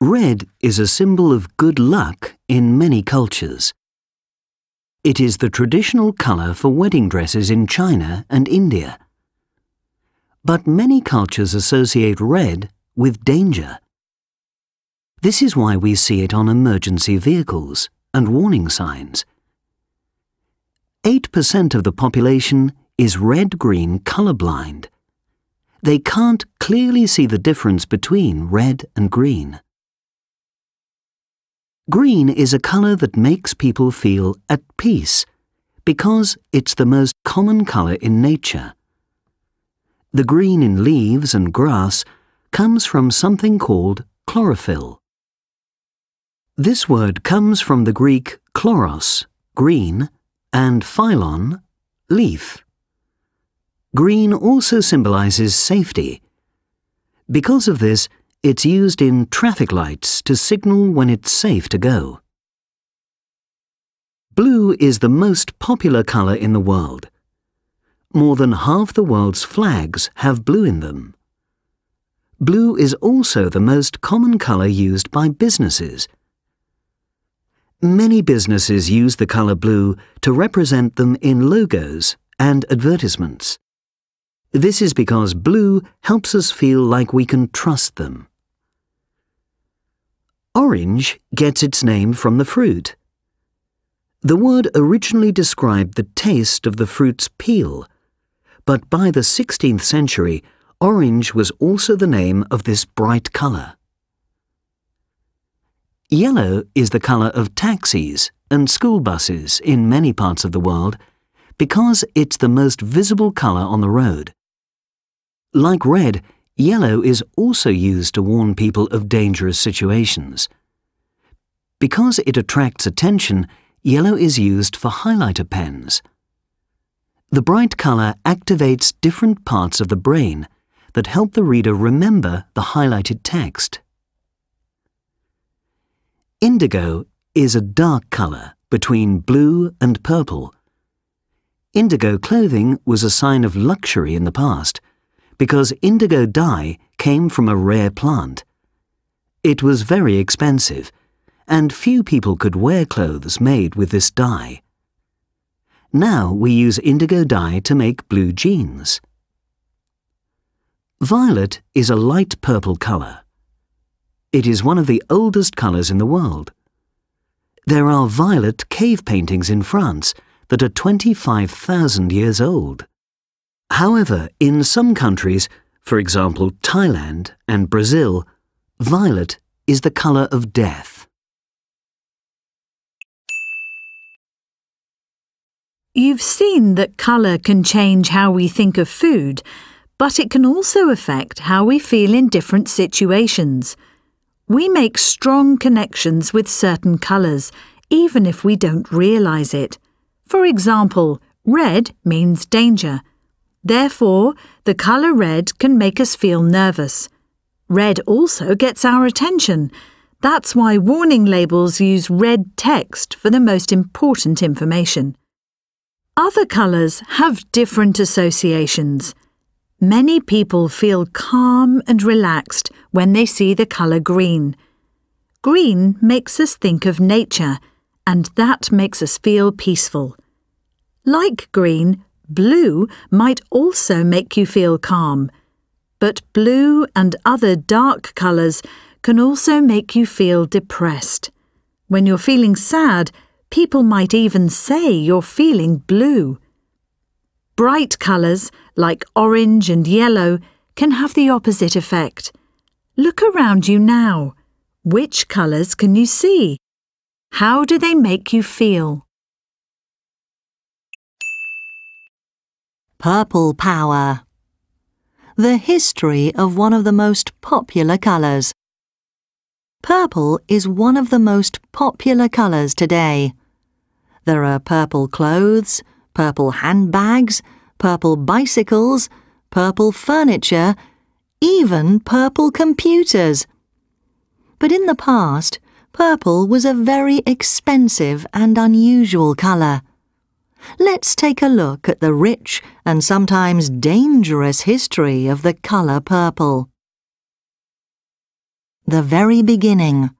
Red is a symbol of good luck in many cultures. It is the traditional colour for wedding dresses in China and India. But many cultures associate red with danger. This is why we see it on emergency vehicles and warning signs. 8% of the population is red-green colourblind. They can't clearly see the difference between red and green. Green is a colour that makes people feel at peace because it's the most common colour in nature. The green in leaves and grass comes from something called chlorophyll. This word comes from the Greek chloros, green, and phylon, leaf. Green also symbolizes safety. Because of this, it's used in traffic lights to signal when it's safe to go. Blue is the most popular colour in the world. More than half the world's flags have blue in them. Blue is also the most common colour used by businesses. Many businesses use the colour blue to represent them in logos and advertisements. This is because blue helps us feel like we can trust them. Orange gets its name from the fruit. The word originally described the taste of the fruit's peel, but by the 16th century, orange was also the name of this bright colour. Yellow is the colour of taxis and school buses in many parts of the world because it's the most visible colour on the road. Like red, Yellow is also used to warn people of dangerous situations. Because it attracts attention, yellow is used for highlighter pens. The bright colour activates different parts of the brain that help the reader remember the highlighted text. Indigo is a dark colour between blue and purple. Indigo clothing was a sign of luxury in the past because indigo dye came from a rare plant. It was very expensive, and few people could wear clothes made with this dye. Now we use indigo dye to make blue jeans. Violet is a light purple colour. It is one of the oldest colours in the world. There are violet cave paintings in France that are 25,000 years old. However, in some countries, for example Thailand and Brazil, violet is the colour of death. You've seen that colour can change how we think of food, but it can also affect how we feel in different situations. We make strong connections with certain colours, even if we don't realise it. For example, red means danger. Therefore, the colour red can make us feel nervous. Red also gets our attention. That's why warning labels use red text for the most important information. Other colours have different associations. Many people feel calm and relaxed when they see the colour green. Green makes us think of nature, and that makes us feel peaceful. Like green, Blue might also make you feel calm, but blue and other dark colours can also make you feel depressed. When you're feeling sad, people might even say you're feeling blue. Bright colours, like orange and yellow, can have the opposite effect. Look around you now. Which colours can you see? How do they make you feel? Purple Power The history of one of the most popular colours. Purple is one of the most popular colours today. There are purple clothes, purple handbags, purple bicycles, purple furniture, even purple computers. But in the past, purple was a very expensive and unusual colour. Let's take a look at the rich and sometimes dangerous history of the colour purple. The very beginning.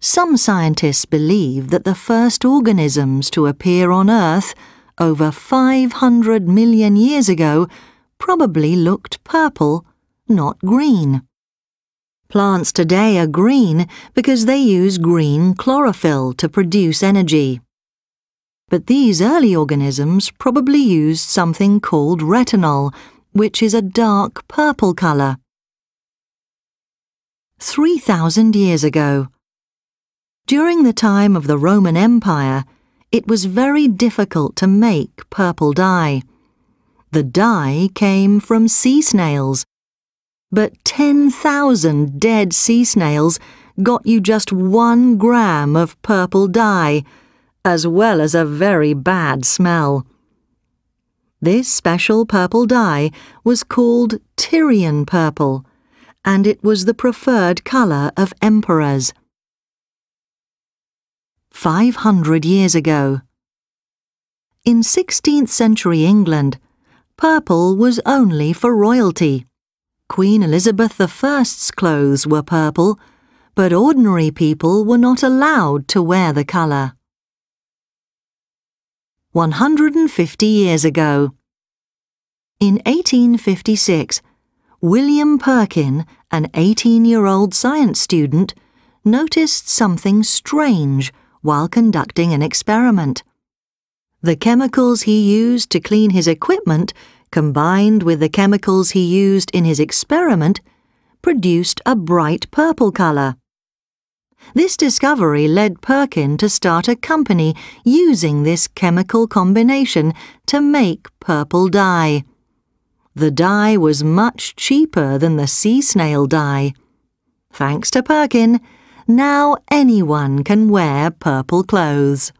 Some scientists believe that the first organisms to appear on Earth over 500 million years ago probably looked purple, not green. Plants today are green because they use green chlorophyll to produce energy. But these early organisms probably used something called retinol, which is a dark purple colour. 3,000 years ago. During the time of the Roman Empire, it was very difficult to make purple dye. The dye came from sea snails. But 10,000 dead sea snails got you just one gram of purple dye, as well as a very bad smell. This special purple dye was called Tyrian purple, and it was the preferred colour of emperors. 500 years ago. In 16th century England, purple was only for royalty. Queen Elizabeth I's clothes were purple, but ordinary people were not allowed to wear the colour. 150 years ago. In 1856, William Perkin, an 18 year old science student, noticed something strange while conducting an experiment. The chemicals he used to clean his equipment, combined with the chemicals he used in his experiment, produced a bright purple colour. This discovery led Perkin to start a company using this chemical combination to make purple dye. The dye was much cheaper than the sea snail dye. Thanks to Perkin, now anyone can wear purple clothes.